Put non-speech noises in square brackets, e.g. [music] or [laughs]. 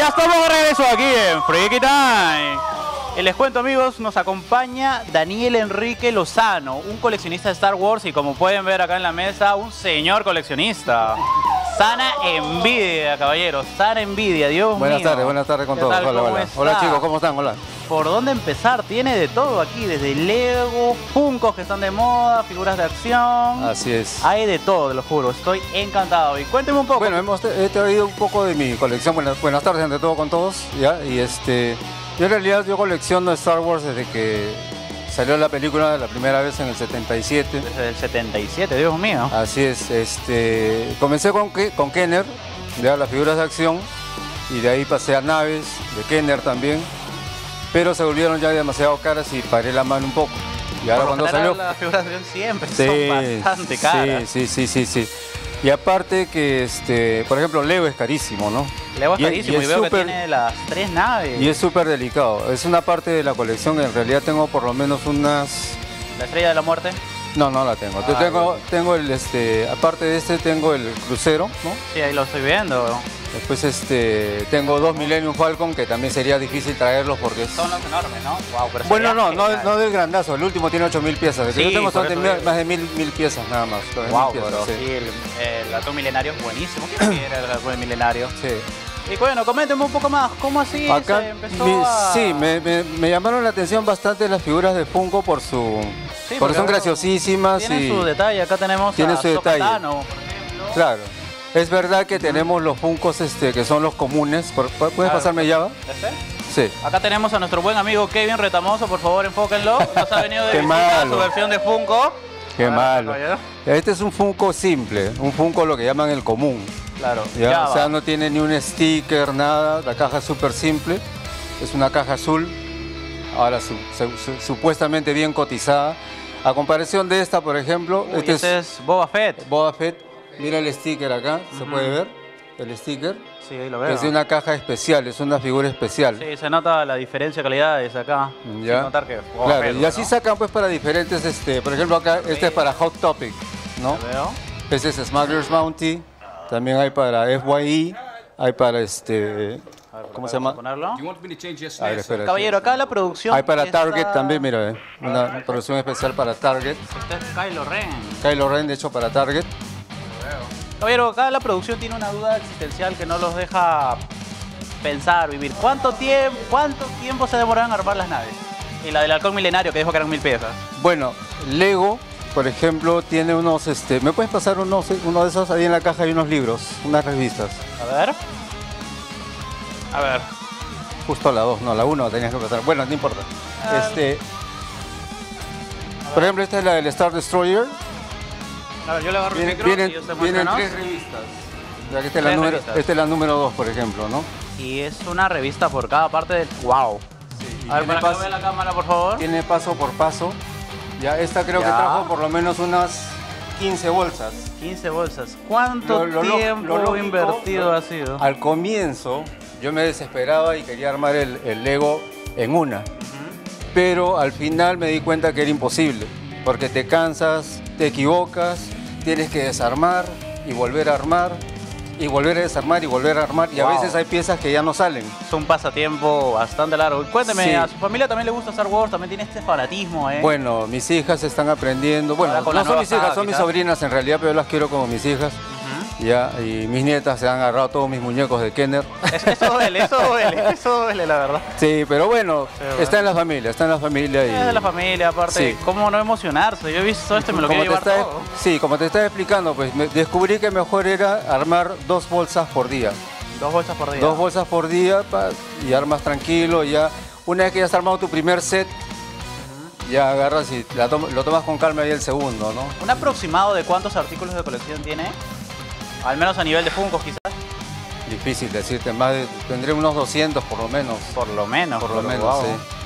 ya estamos de regreso aquí en Freaky Time. Les cuento amigos, nos acompaña Daniel Enrique Lozano, un coleccionista de Star Wars y como pueden ver acá en la mesa, un señor coleccionista. Sana envidia, caballeros, sana envidia, Dios Buenas mío. tardes, buenas tardes con ¿Qué todos. tal? Hola, ¿Cómo hola. está? Hola chicos, ¿cómo están? Hola. ¿Por dónde empezar? Tiene de todo aquí, desde Lego, Funkos que están de moda, figuras de acción. Así es. Hay de todo, te lo juro. Estoy encantado. Y cuénteme un poco. Bueno, hemos he traído un poco de mi colección. Buenas, buenas tardes ante todo con todos. ¿ya? Y este, yo en realidad yo colecciono Star Wars desde que salió la película la primera vez en el 77. Desde el 77, Dios mío. Así es. Este, comencé con, con Kenner, ya las figuras de acción, y de ahí pasé a naves de Kenner también. Pero se volvieron ya demasiado caras y paré la mano un poco. Y ahora cuando salió Las figuras de acción siempre Sí, son bastante caras. Sí, sí, sí, sí, sí. Y aparte que, este, por ejemplo, Lego es carísimo, ¿no? Lego es Y- y carísimo y, es veo que tiene las tres naves. Y es súper delicado. Es una parte de la colección, en realidad tengo por lo menos unas... La estrella de la muerte. No, no la tengo. Ah, tengo, bueno. tengo el, este, aparte de este, tengo el crucero, ¿no? Sí, ahí lo estoy viendo. Después este, tengo dos Millennium Falcon, que también sería difícil traerlos porque es... Son los enormes, ¿no? Wow, pero Bueno, no, no, no del grandazo. El último tiene 8000 piezas. El Sí, yo tengo son mil- más de mil, mil piezas nada más. son de Wow, mil piezas, pero sí. sí, el, el milenario es buenísimo. ¿Quién quiere el halcón milenario? Sí. Y bueno, coménteme un poco más. ¿Cómo así Acá, se empezó mi- a...? sí, me, me- me llamaron la atención bastante las figuras de Funko por su, Sí, porque son graciosísimas Tiene y su detalle. Acá tenemos Tiene a su detalle. Por ejemplo. claro. Es verdad que tenemos los Funkos este, que son los comunes. ¿Puedes Ah, pasarme ya? ¿Este? Sí. Acá tenemos a nuestro buen amigo Kevin Retamoso, por favor enfóquenlo. Nos ha venido de [laughs] Qué visita malo. su versión de Funko. Qué A ver, malo. Este es un Funko simple, un Funko lo que llaman el común. Claro, ¿ya? o sea, no tiene ni un sticker, nada. La caja es súper simple. Es una caja azul. Ahora su- su- su- supuestamente bien cotizada. A comparación de esta, por ejemplo, Uy, este este es es Boba Fett. Boba Fett. Mira el sticker acá, se puede ver. El sticker. Sí, ahí lo veo. es de una caja especial, es una figura especial. Sí, se nota la diferencia de calidades acá. Ya. Sin notar que Claro, y así ¿no? sacan pues para diferentes, este, por ejemplo acá, este es para Hot Topic, ¿no? Lo veo. Este es Smuggler's Bounty, también hay para FYE, hay para este, ver, ¿cómo se llama? ponerlo. A ver, espera. Caballero, acá la producción. Hay para está- Target también, mira, eh, una producción especial para Target. Este es Kylo Ren. Kylo Ren, de hecho, para Target. Caballero, acá la producción tiene una duda existencial que no los deja pensar, vivir. ¿Cuánto tiempo, cuánto tiempo se demoran en armar las naves? Y la del halcón milenario que dijo que eran mil piezas. Bueno, Lego, por ejemplo, tiene unos, este, ¿me puedes pasar unos, uno de esos? Ahí en la caja hay unos libros, unas revistas. A ver. A ver. Justo la 2, no, la 1 tenías que pasar. Bueno, no importa. Este, por ejemplo, esta es la del Star Destroyer. A ver, yo le agarro el Vienen, micro vienen, y usted vienen muéstranos. tres revistas. Ya que esta es, la número, revistas. esta es la número 2, por ejemplo, ¿no? Y es una revista por cada parte del... ¡Wow! y A ver, para que vea la cámara, por favor. Tiene paso por paso. Ya, esta creo que trajo por lo menos unas 15 bolsas. 15 bolsas. ¿Cuánto Lo- lo lo- tiempo lo lógico- invertido ha sido? Al comienzo, yo me desesperaba y quería armar el, el Lego en una. Pero al final me di cuenta que era imposible. Porque te cansas, te equivocas, tienes que desarmar y volver a armar. Y volver a desarmar y volver a armar. Y a veces hay piezas que ya no salen. Es un pasatiempo bastante largo. Cuénteme, Sí. ¿a su familia también le gusta Star Wars? ¿También tiene este fanatismo, eh? Bueno, mis hijas están aprendiendo. Bueno, no son mis hijas, son mis sobrinas en realidad, pero yo las quiero como mis hijas. Ya, y mis nietas se han agarrado todos mis muñecos de Kenner. Eso, duele, eso duele, [laughs] eso duele, la verdad. Sí, pero bueno, bueno. está en la familia, está en la familia. Y... Es de la familia, aparte, Sí. ¿cómo no emocionarse? Yo he visto esto y me lo Como quiero llevar estaba- todo. Sí, como te estaba explicando, pues me- descubrí que mejor era armar dos bolsas por día. Dos bolsas por día. Dos bolsas por día pa- y armas tranquilo. Ya una vez que ya has armado tu primer set, ya agarras y la tom- lo tomas con calma y el segundo, ¿no? ¿Un aproximado de cuántos artículos de colección tiene? Al menos a nivel de Funko, quizás. Difícil decirte, más de, tendré unos 200 por lo menos. Por lo menos. Por lo menos, wow. sí.